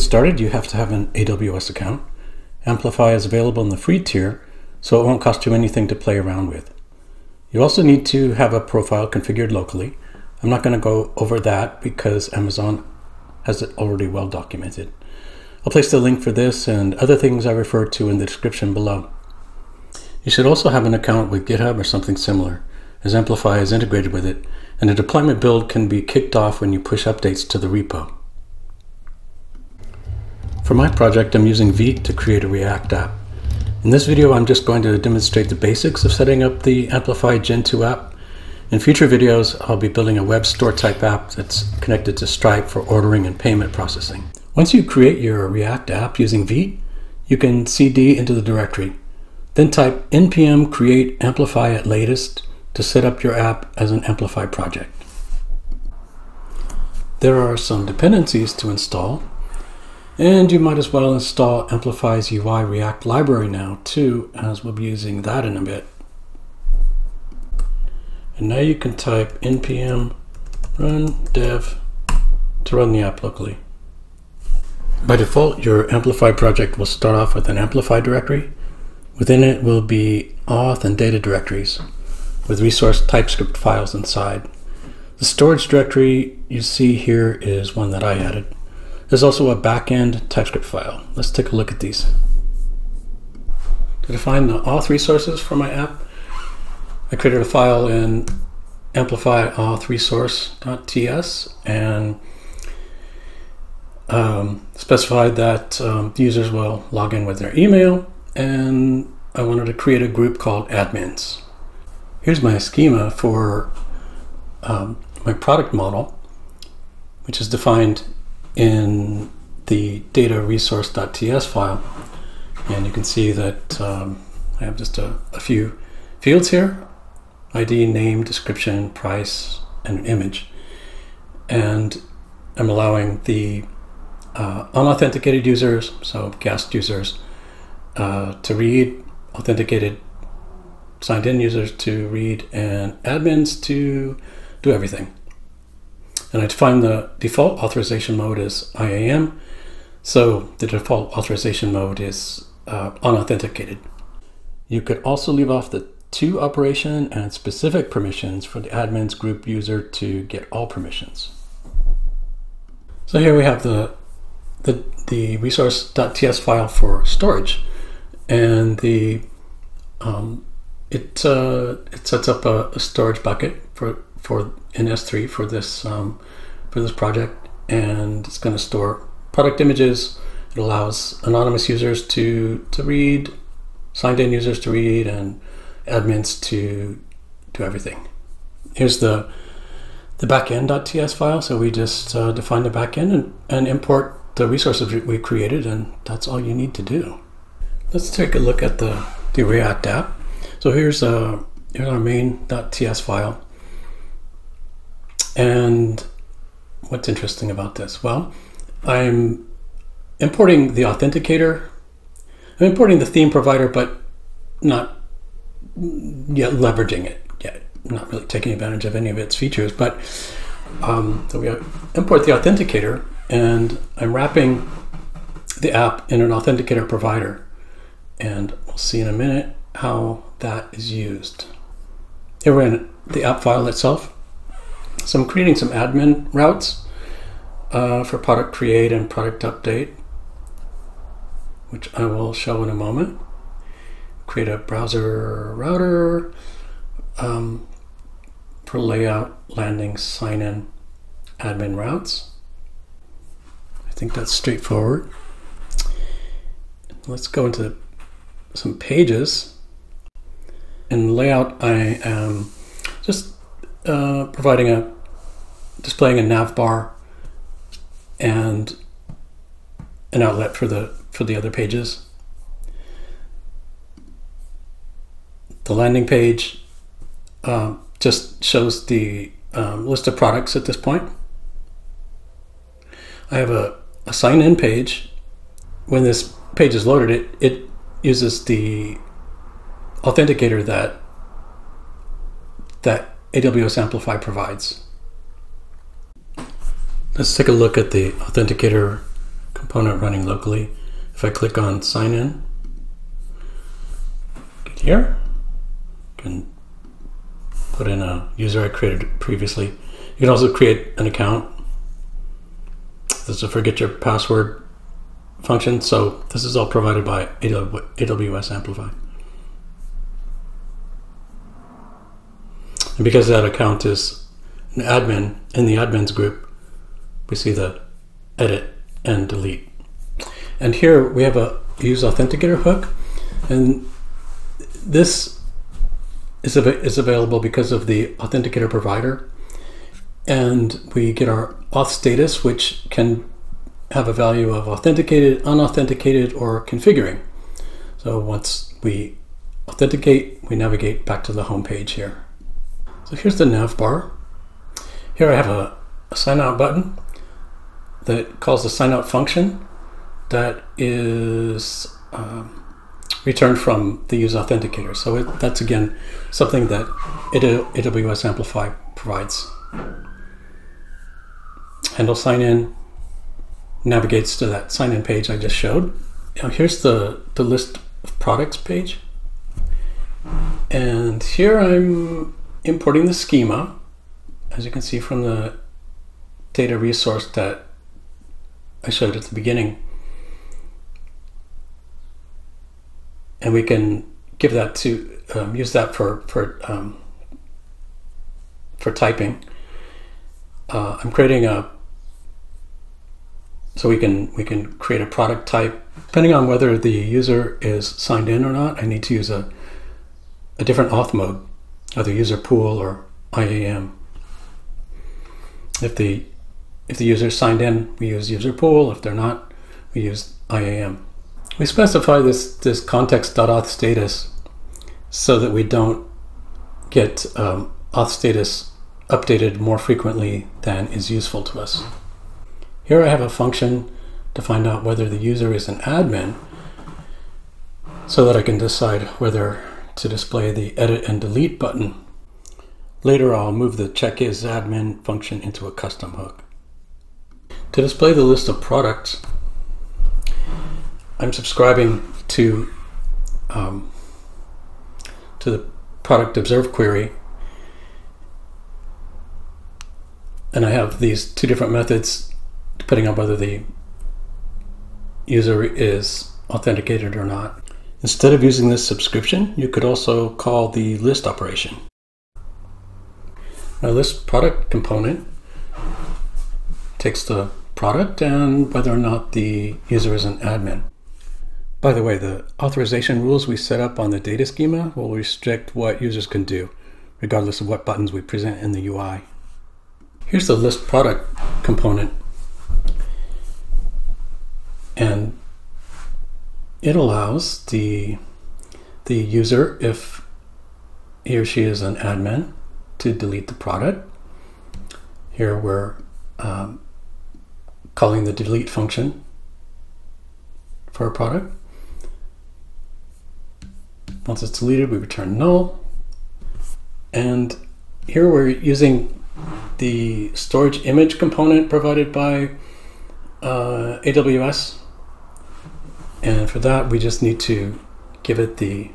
get started, you have to have an AWS account. Amplify is available in the free tier, so it won't cost you anything to play around with. You also need to have a profile configured locally. I'm not going to go over that because Amazon has it already well documented. I'll place the link for this and other things I refer to in the description below. You should also have an account with GitHub or something similar, as Amplify is integrated with it, and a deployment build can be kicked off when you push updates to the repo. For my project, I'm using Vite to create a React app. In this video, I'm just going to demonstrate the basics of setting up the Amplify Gen 2 app. In future videos, I'll be building a web store type app that's connected to Stripe for ordering and payment processing. Once you create your React app using Vite, you can cd into the directory. Then type npm create amplify at latest to set up your app as an Amplify project. There are some dependencies to install, and you might as well install Amplify's UI React library now too, as we'll be using that in a bit. And now you can type npm run dev to run the app locally. By default, your Amplify project will start off with an Amplify directory. Within it will be auth and data directories with resource TypeScript files inside. The storage directory you see here is one that I added. There's also a backend TypeScript file. Let's take a look at these. To define the auth resources for my app, I created a file in amplify auth resource.ts and um, specified that um, users will log in with their email and I wanted to create a group called admins. Here's my schema for um, my product model, which is defined in the data resource.ts file. And you can see that um, I have just a, a few fields here, ID, name, description, price, and an image. And I'm allowing the uh, unauthenticated users, so guest users, uh, to read, authenticated signed in users to read, and admins to do everything. And I define the default authorization mode as IAM, so the default authorization mode is uh, unauthenticated. You could also leave off the to operation and specific permissions for the admins group user to get all permissions. So here we have the the, the resource.ts file for storage and the um, it uh, it sets up a, a, storage bucket for for in S3 for this um, for this project and it's going to store product images it allows anonymous users to to read signed in users to read and admins to do everything here's the the backend.ts file so we just uh, define the backend and, and import the resources we created, and that's all you need to do. Let's take a look at the, the React app. So here's, uh, here's our main.ts file. And what's interesting about this? Well, I'm importing the authenticator. I'm importing the theme provider, but not yet leveraging it yet. Not really taking advantage of any of its features. But um, so we import the authenticator and I'm wrapping the app in an authenticator provider. And we'll see in a minute how that is used. Here we're in the app file itself. So I'm creating some admin routes uh, for product create and product update, which I will show in a moment. Create a browser router um, for layout, landing, sign in, admin routes I think that's straightforward. Let's go into some pages. In layout, I am just uh, providing a, displaying a nav bar and an outlet for the for the other pages. The landing page uh, just shows the um, list of products at this point. I have a a sign in page, when this page is loaded, it, it uses the authenticator that that AWS Amplify provides. Let's take a look at the authenticator component running locally. If I click on sign in, get here, can put in a user I created previously. You can also create an account. This is a forget your password function. So this is all provided by AWS Amplify. And because that account is an admin in the admins group, we see the edit and delete. And here we have a use authenticator hook. And this is, av is available because of the authenticator provider. And we get our auth status, which can have a value of authenticated, unauthenticated, or configuring. So once we authenticate, we navigate back to the home page here. So here's the nav bar. Here I have a, a sign out button that calls the sign out function that is um, returned from the use authenticator. So it, that's again something that AWS Amplify provides. Handle sign in navigates to that sign in page I just showed. Now here's the, the list of products page. And here I'm importing the schema, as you can see from the data resource that I showed at the beginning. And we can give that to, um, use that for, for, um, for typing. Uh, I'm creating a, so we can, we can create a product type. Depending on whether the user is signed in or not, I need to use a, a different auth mode either user pool or IAM. If the if the user is signed in, we use user pool. If they're not, we use IAM. We specify this this context.auth status so that we don't get um, auth status updated more frequently than is useful to us. Here I have a function to find out whether the user is an admin so that I can decide whether to display the edit and delete button. Later I'll move the check is admin function into a custom hook. To display the list of products, I'm subscribing to um, to the product observe query and I have these two different methods depending on whether the user is authenticated or not. Instead of using this subscription, you could also call the list operation. Now this product component takes the product and whether or not the user is an admin. By the way, the authorization rules we set up on the data schema will restrict what users can do, regardless of what buttons we present in the UI. Here's the list product component. And it allows the, the user, if he or she is an admin, to delete the product. Here we're um, calling the delete function for a product. Once it's deleted, we return null. And here we're using the storage image component provided by uh, AWS and for that, we just need to give it the,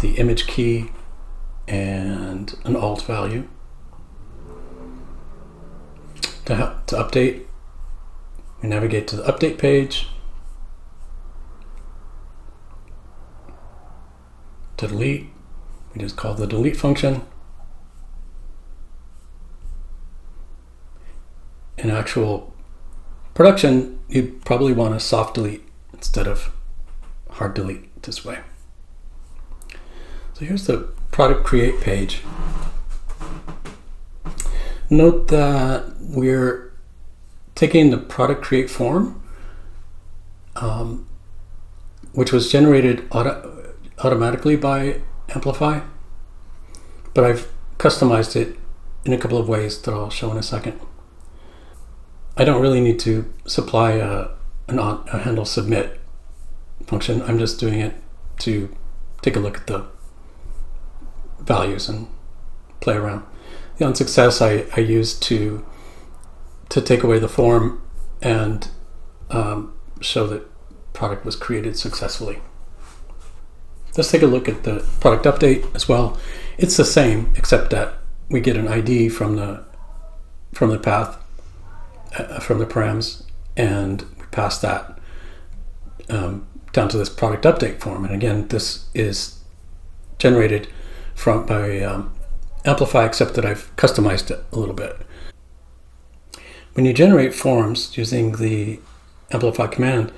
the image key and an alt value. To, to update, we navigate to the update page. To delete, we just call the delete function. In actual production, you'd probably want to soft delete instead of hard delete this way. So here's the product create page. Note that we're taking the product create form, um, which was generated auto automatically by Amplify, but I've customized it in a couple of ways that I'll show in a second. I don't really need to supply a an a handle submit function. I'm just doing it to take a look at the values and play around. The on success I, I used to to take away the form and um, show that product was created successfully. Let's take a look at the product update as well. It's the same, except that we get an ID from the from the path, uh, from the params, and pass that um, down to this product update form. And again, this is generated from by um, Amplify, except that I've customized it a little bit. When you generate forms using the Amplify command,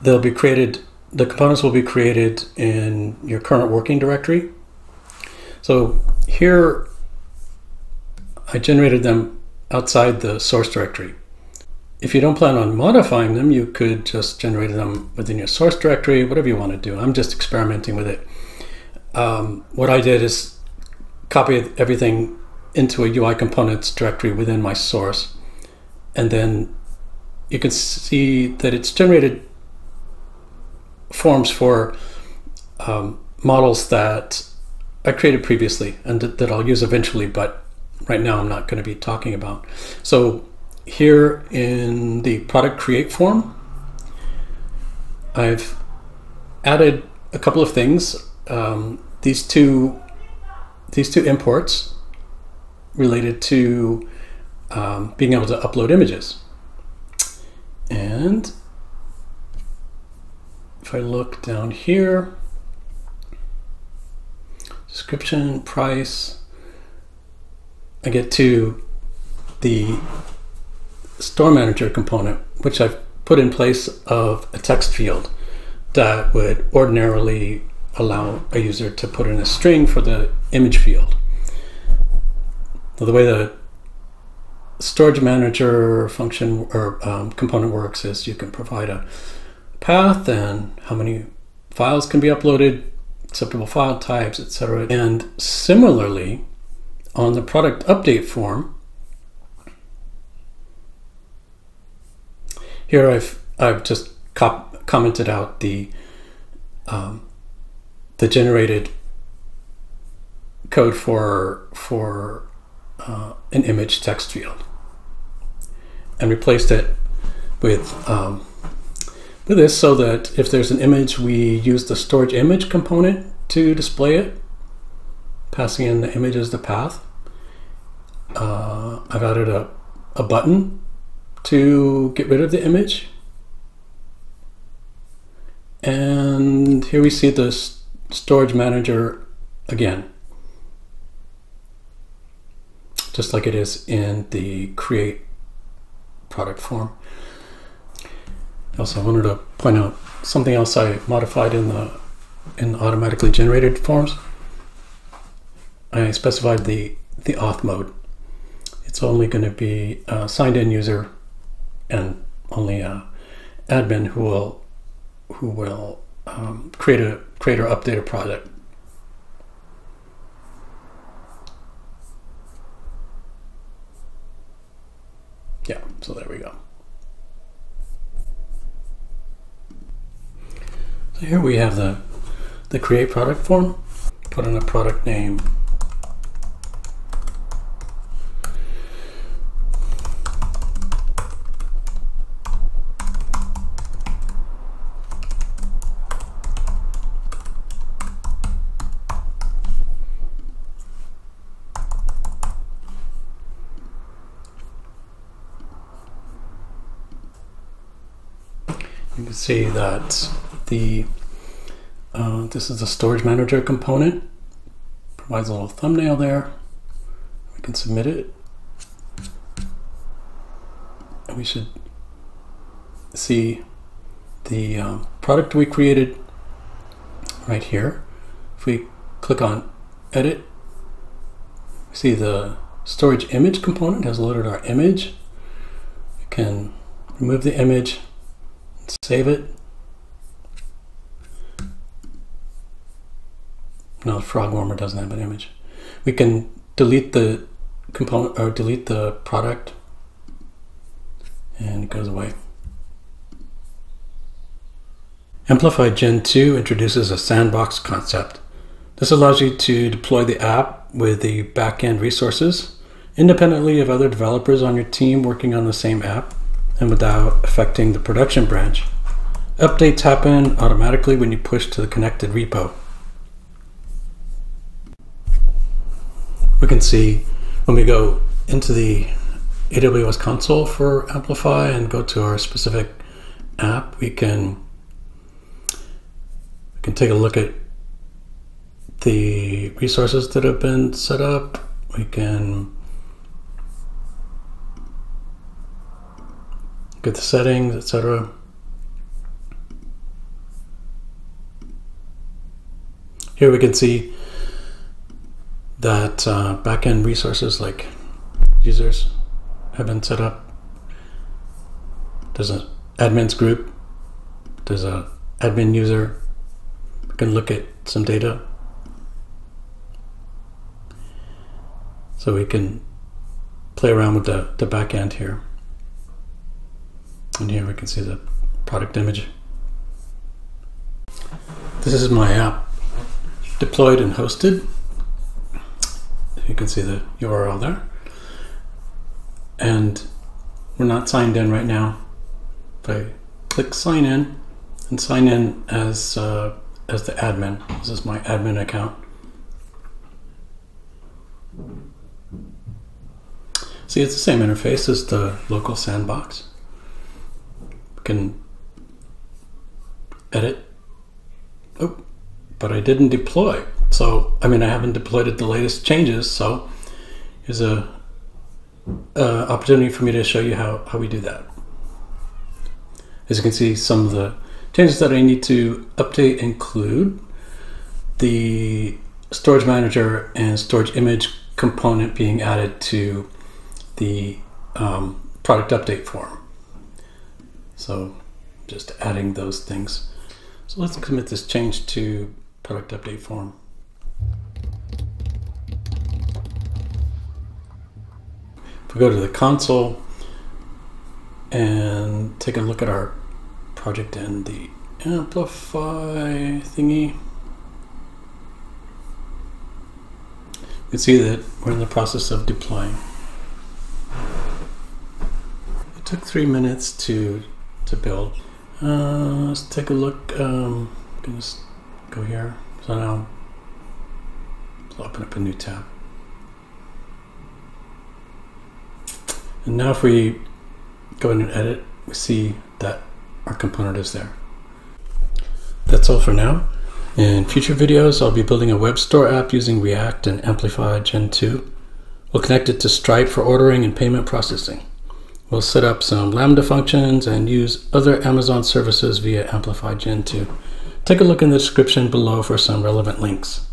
they'll be created, the components will be created in your current working directory. So here, I generated them outside the source directory. If you don't plan on modifying them, you could just generate them within your source directory, whatever you want to do. I'm just experimenting with it. Um, what I did is copy everything into a UI components directory within my source. And then you can see that it's generated forms for um, models that I created previously and that, that I'll use eventually, but right now I'm not going to be talking about. So here in the product create form, I've added a couple of things. Um, these two these two imports related to um, being able to upload images. And if I look down here, description, price, I get to the storage manager component, which I've put in place of a text field that would ordinarily allow a user to put in a string for the image field. So the way the storage manager function or um, component works is you can provide a path and how many files can be uploaded, acceptable file types, etc. And similarly, on the product update form, here I've I've just commented out the um, the generated code for for uh, an image text field. And replaced it with um, with this so that if there's an image we use the storage image component to display it passing in the image as the path. Uh, I've added a, a button to get rid of the image and here we see the storage manager again just like it is in the create product form. Also, I wanted to point out something else I modified in the in automatically generated forms. I specified the the auth mode. It's only going to be a signed in user and only a admin who will who will um, create a create or update a project. Yeah, so there we go. So here we have the, the create product form. Put in a product name. Can see that the uh, this is the storage manager component. Provides a little thumbnail there. We can submit it. And we should see the um, product we created right here. If we click on edit see the storage image component has loaded our image. We can remove the image Save it. No, frog warmer doesn't have an image. We can delete the component or delete the product and it goes away. Amplify Gen 2 introduces a sandbox concept. This allows you to deploy the app with the backend resources independently of other developers on your team working on the same app and without affecting the production branch. Updates happen automatically when you push to the connected repo. We can see when we go into the AWS console for Amplify and go to our specific app, we can we can take a look at the resources that have been set up. We can get the settings, etc. Here we can see that uh, backend resources like users have been set up. There's an admins group. There's a admin user. We can look at some data. So we can play around with the, the back end here. And here we can see the product image. This is my app deployed and hosted. You can see the URL there. And we're not signed in right now. If I click sign in and sign in as, uh, as the admin, this is my admin account. See, it's the same interface as the local sandbox can edit. Oh, but I didn't deploy. So, I mean, I haven't deployed the latest changes. So here's a, a opportunity for me to show you how, how we do that. As you can see, some of the changes that I need to update include the storage manager and storage image component being added to the um, product update form. So just adding those things. So let's commit this change to product update form. If we go to the console and take a look at our project and the amplify thingy, you can see that we're in the process of deploying. It took three minutes to to build. Uh, let's take a look. Um, gonna just go here. So now, let's open up a new tab. And now if we go in and edit, we see that our component is there. That's all for now. In future videos, I'll be building a web store app using React and Amplify Gen 2. We'll connect it to Stripe for ordering and payment processing. We'll set up some Lambda functions and use other Amazon services via Amplify Gen 2. Take a look in the description below for some relevant links.